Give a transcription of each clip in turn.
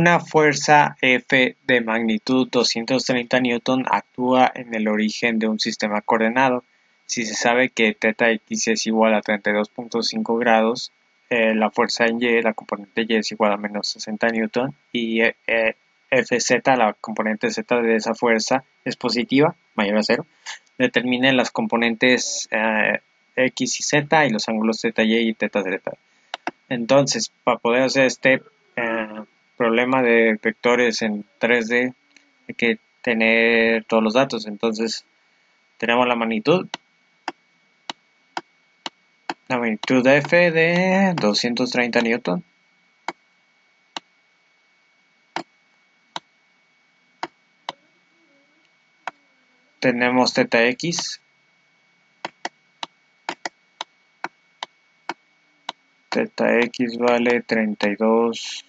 Una fuerza F de magnitud 230 Newton actúa en el origen de un sistema coordenado. Si se sabe que θx es igual a 32.5 grados, eh, la fuerza en Y, la componente Y es igual a menos 60 Newton y eh, eh, Fz, la componente Z de esa fuerza, es positiva, mayor a cero. Determinen las componentes X y Z y los ángulos ZY y z. Entonces, para poder hacer este problema de vectores en 3D hay que tener todos los datos. Entonces, tenemos la magnitud. La magnitud de F de 230 newton. Tenemos θx. θx vale 32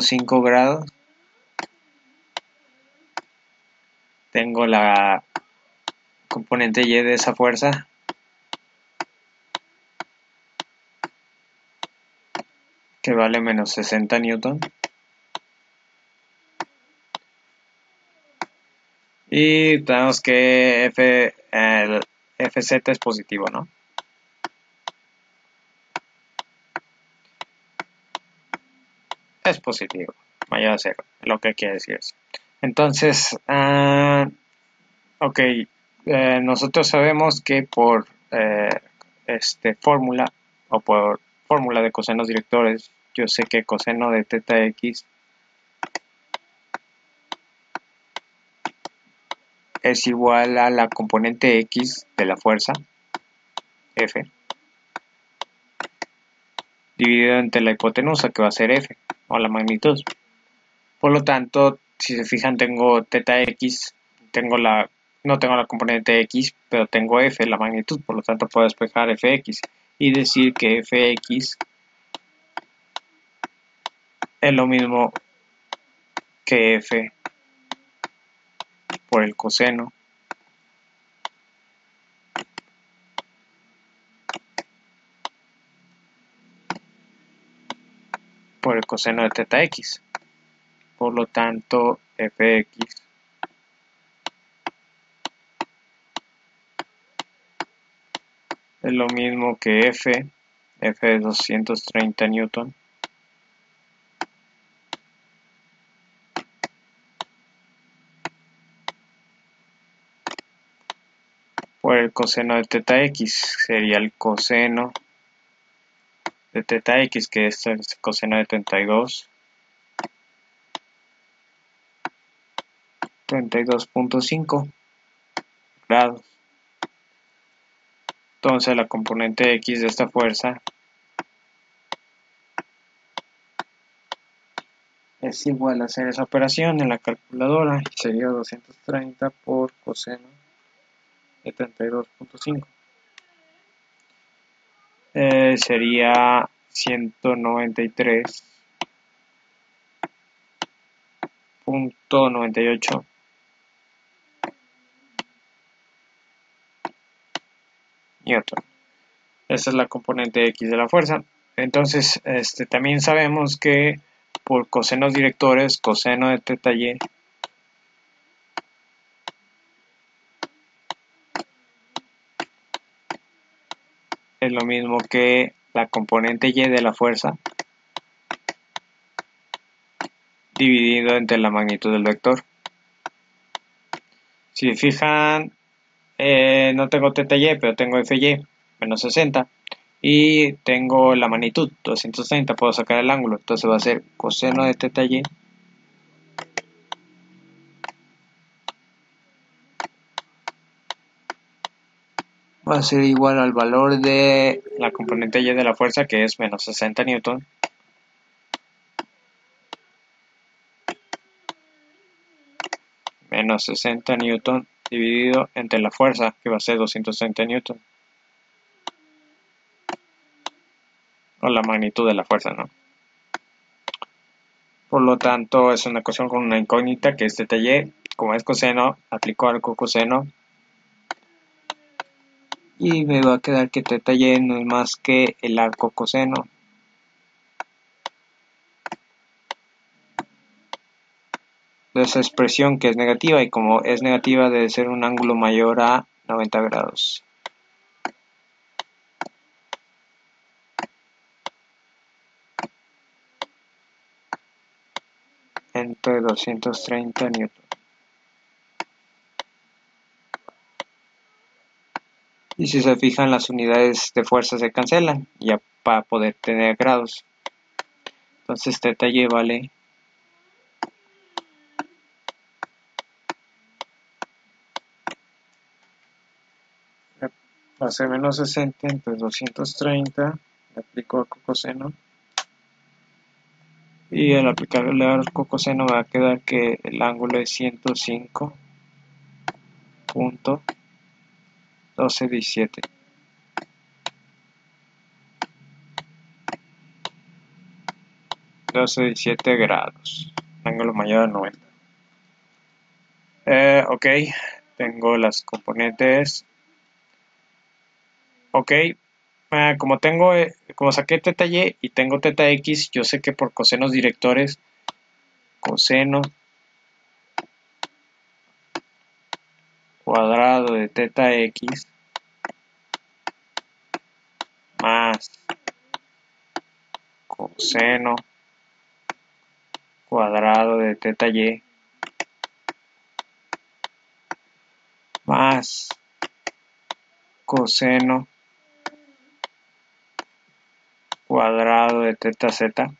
5 grados. Tengo la componente Y de esa fuerza. que vale menos 60 newton. Y tenemos que F, el Fz es positivo, ¿no? Es positivo, mayor a cero, lo que quiere decir eso. Entonces, uh, ok, eh, nosotros sabemos que por eh, este fórmula o por fórmula de cosenos directores, yo sé que coseno de teta x es igual a la componente x de la fuerza F dividido entre la hipotenusa que va a ser F o la magnitud. Por lo tanto, si se fijan, tengo teta x, tengo la, no tengo la componente x, pero tengo f, la magnitud, por lo tanto puedo despejar fx y decir que fx es lo mismo que f por el coseno el coseno de teta x. Por lo tanto, fx es lo mismo que f, f de 230 newton, por el coseno de teta x, sería el coseno de teta x, que es el coseno de 32. 32.5 grados. Entonces la componente x de esta fuerza es igual a hacer esa operación en la calculadora y sería 230 por coseno de 32.5 eh, sería 193.98 newton. Esa es la componente X de la fuerza. Entonces, este, también sabemos que por cosenos directores, coseno de teta y es lo mismo que la componente y de la fuerza dividido entre la magnitud del vector. Si fijan, eh, no tengo teta y, pero tengo fy, menos 60. Y tengo la magnitud, 230, puedo sacar el ángulo. Entonces va a ser coseno de teta va a ser igual al valor de la componente Y de la fuerza que es menos 60 newton. Menos 60 newton dividido entre la fuerza que va a ser 230 newton. O la magnitud de la fuerza ¿no? por lo tanto es una ecuación con una incógnita que es y. Como es coseno aplico al coseno y me va a quedar que teta y no es más que el arco coseno de esa expresión que es negativa y como es negativa debe ser un ángulo mayor a 90 grados. Entre 230 newtons. Y si se fijan las unidades de fuerza se cancelan ya para poder tener grados. Entonces θ y vale va menos 60 entre 230, le aplico a cocoseno. Y al aplicarle al cocoseno va a quedar que el ángulo es 105.1217. ...12, grados... ...ángulo mayor a 90... Eh, ok... ...tengo las componentes. Ok, ah, como tengo, eh, como saqué teta y y tengo teta x, yo sé que por cosenos directores, coseno cuadrado de teta x más coseno cuadrado de teta y más coseno cuadrado de teta z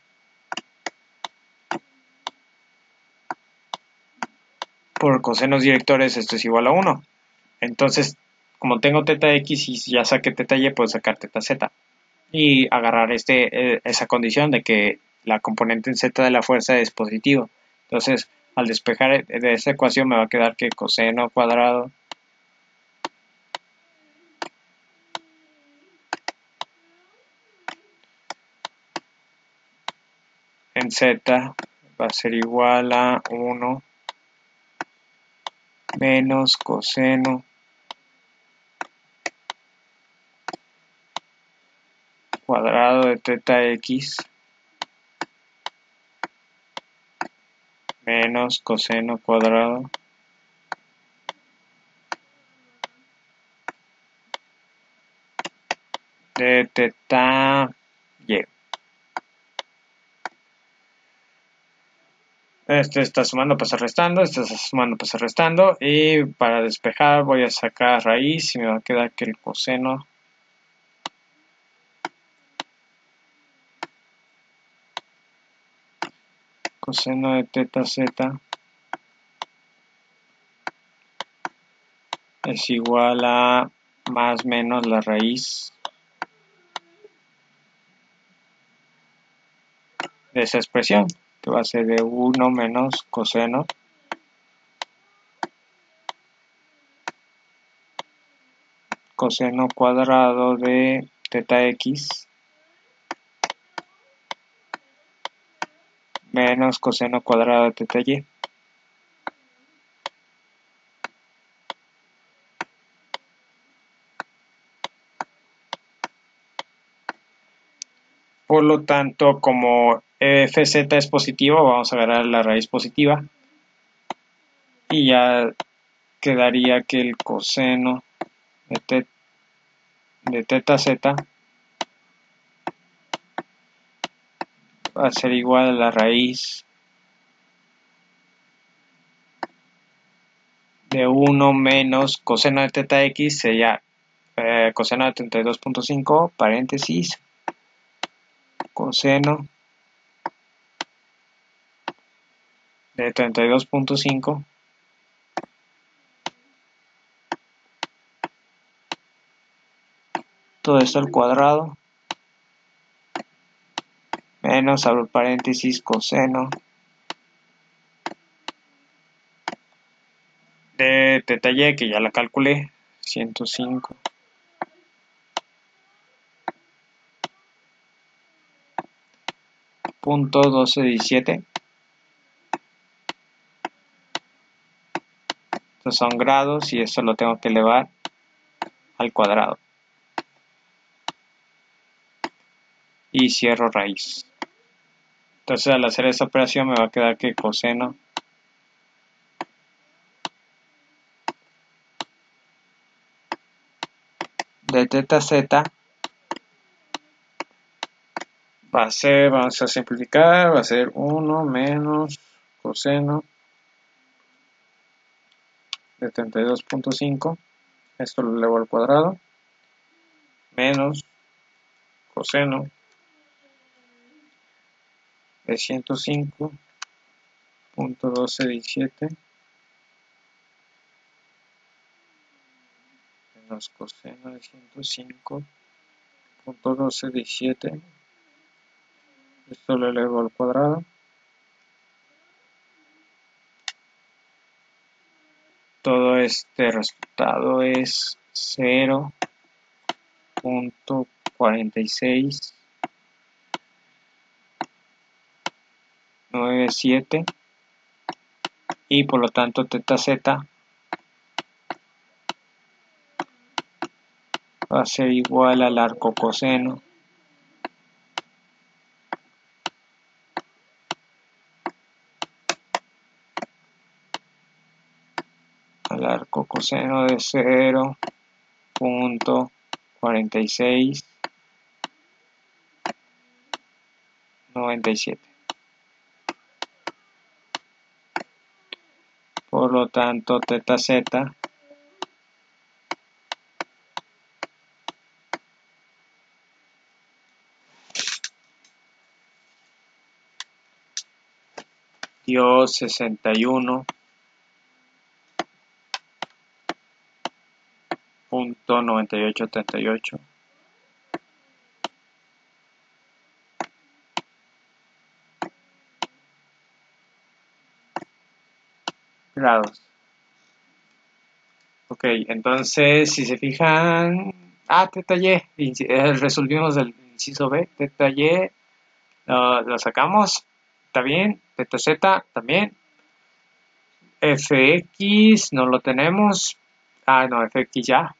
por cosenos directores esto es igual a 1 entonces como tengo teta x y ya saqué teta y puedo sacar teta z. Y agarrar este, eh, esa condición de que la componente en z de la fuerza es positivo. Entonces al despejar de esa ecuación me va a quedar que coseno cuadrado en z va a ser igual a 1 menos coseno cuadrado de teta x menos coseno cuadrado de teta y. Este está sumando, pasa restando, este está sumando, pasa restando. Y para despejar voy a sacar raíz y me va a quedar que el coseno coseno de teta z es igual a más menos la raíz de esa expresión que va a ser de 1 menos coseno coseno cuadrado de teta x menos coseno cuadrado de teta y. Por lo tanto, como fz es positivo, vamos a agarrar la raíz positiva. Y ya quedaría que el coseno de, de teta z va a ser igual a la raíz de 1 menos coseno de teta x sería eh, coseno de 32.5 paréntesis coseno de 32.5 todo esto al cuadrado. Menos abro paréntesis coseno. De teta y que ya la calculé 105 punto 1217 Estos son grados y esto lo tengo que elevar al cuadrado. Y cierro raíz. Entonces al hacer esta operación me va a quedar que coseno de teta z va a ser, vamos a simplificar, va a ser 1 menos coseno de 32.5, esto lo elevo al cuadrado, menos coseno de 105.1217 menos coseno de 105.1217 esto lo elevo al cuadrado todo este resultado es 0.46 97 y por lo tanto teta z va a ser igual al arco coseno al arco coseno de 0.46 97 por lo tanto teta z dio 61 punto 9878 grados. Ok entonces si se fijan ah teta y eh, resolvimos el inciso b teta y lo sacamos está bien teta z también. Fx no lo tenemos ah no fx ya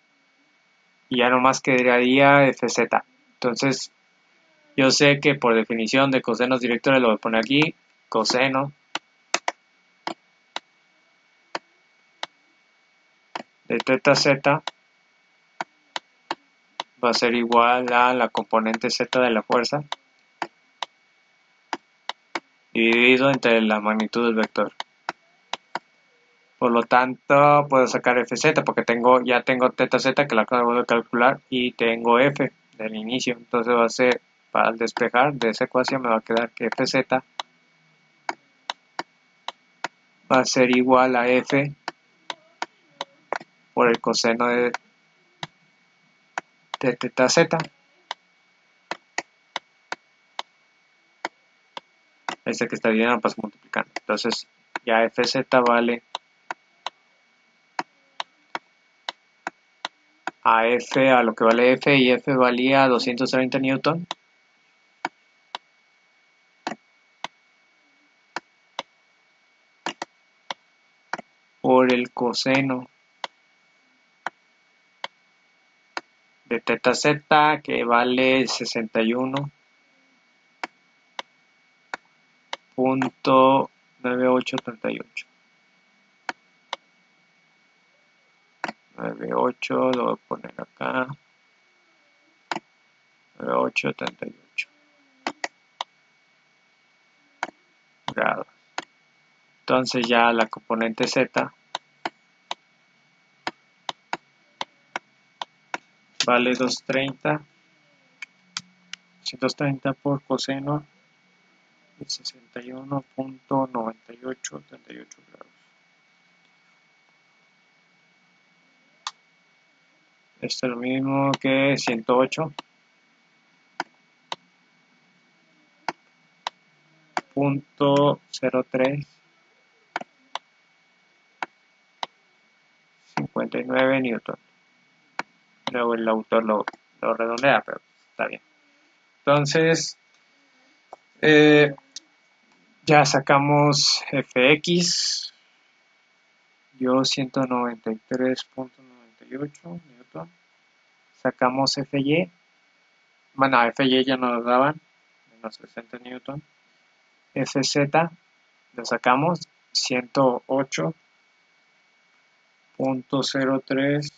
y ya nomás quedaría fz entonces yo sé que por definición de cosenos directores lo voy a poner aquí coseno de teta z va a ser igual a la componente z de la fuerza dividido entre la magnitud del vector. Por lo tanto, puedo sacar fz porque tengo ya tengo teta z que la acabo de calcular y tengo f del inicio. Entonces va a ser, para despejar de esa ecuación me va a quedar que fz va a ser igual a f por el coseno de, teta z. Este que está bien, pues multiplicando. Entonces ya fz vale a F a lo que vale F y F valía 230 Newton. Por el coseno de teta z que vale 61.9838. 9, 8, lo voy a poner acá. 9, 8, 38 grados. Entonces ya la componente Z vale 230, 130 por coseno de 61.9838 grados. Esto es lo mismo que 108 punto 03 59 newton. Luego el autor lo, redondea pero está bien. Entonces eh, ya sacamos fx dio 193.98 newton sacamos fy bueno fy ya nos daban menos 60 newton fz lo sacamos 108.03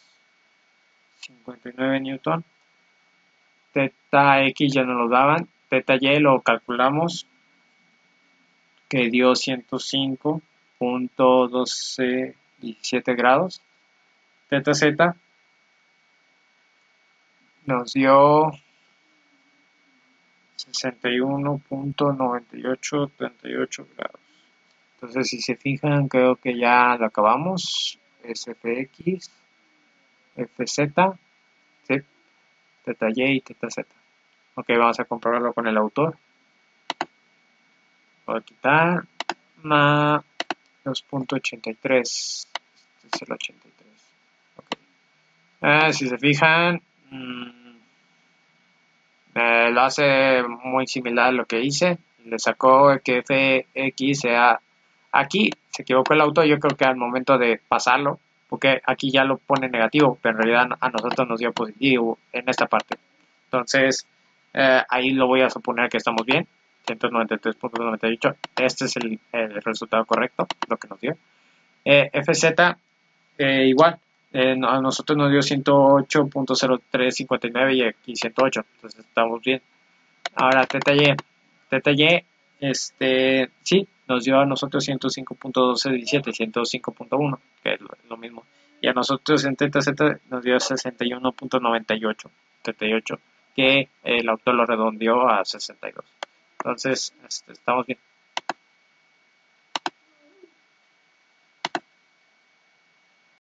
59 newton. Teta X ya no lo daban. Teta Y lo calculamos que dio 105.1217 grados. Teta Z nos dio 61.9838 grados. Entonces, si se fijan, creo que ya lo acabamos. SFX, FZ, ¿sí? teta Y y teta Z. Ok, vamos a comprobarlo con el autor. Voy a quitar más 2.83. Este es el 83. Okay. Ah, si se fijan, mmm, eh, lo hace muy similar a lo que hice. Le sacó que FX sea aquí. Se equivocó el autor. Yo creo que al momento de pasarlo, porque aquí ya lo pone negativo, pero en realidad a nosotros nos dio positivo en esta parte. Entonces, eh, ahí lo voy a suponer que estamos bien. 193.98. Este es el, el, resultado correcto, lo que nos dio. Eh, FZ, eh, igual. Eh, a nosotros nos dio 108.0359 y aquí 108. Entonces estamos bien. Ahora TTY. TTY, este, sí, nos dio a nosotros 105.1217, 105.1, que es lo, mismo. Y a nosotros en TTZ nos dio 61.98, 38, que el autor lo redondeó a 62. Entonces, este, estamos bien.